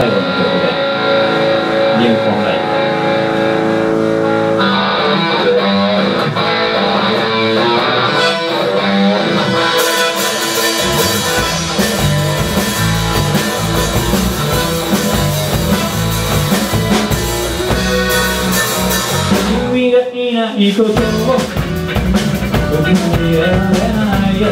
最後の曲で「リンコンライブ」君がいないことを受け入ないよ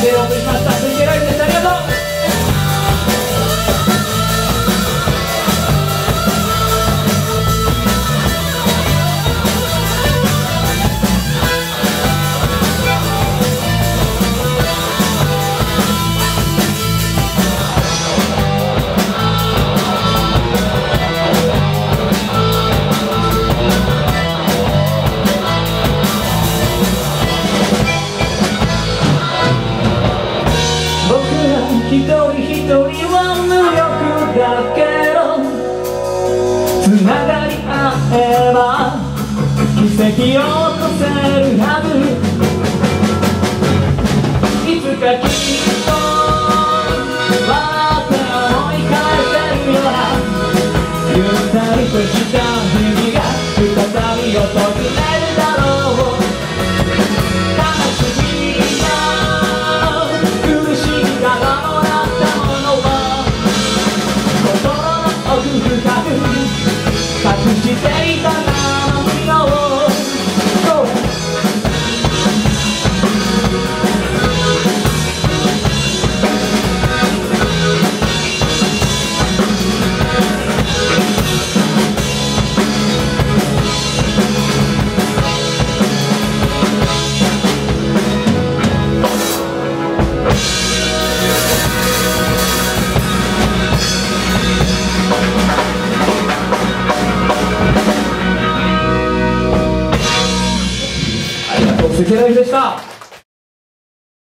Quiero 一人一人は無力だけど繋がり合えば奇跡を起こせるはず。いつか君い来上がりでした